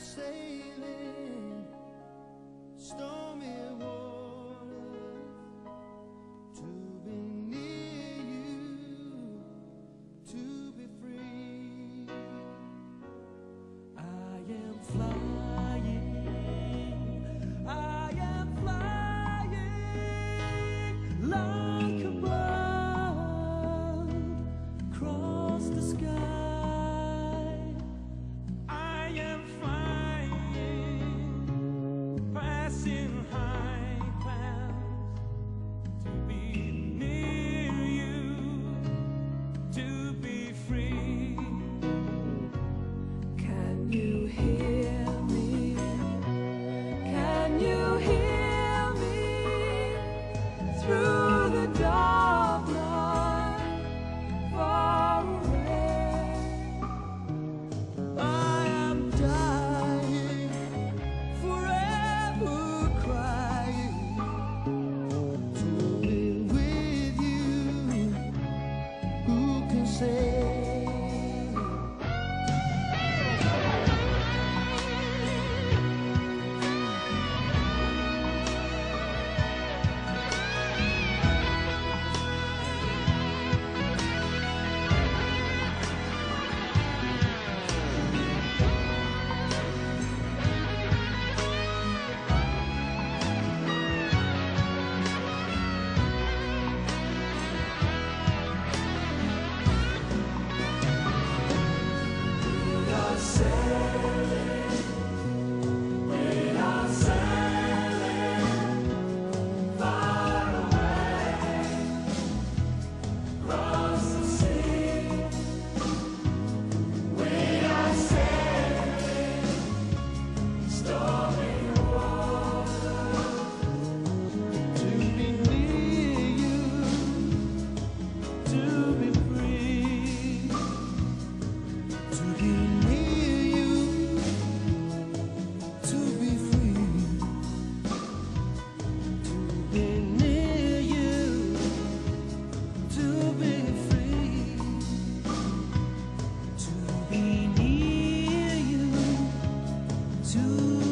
sailing stormy waters to be near you, to be free. I am flying. Who to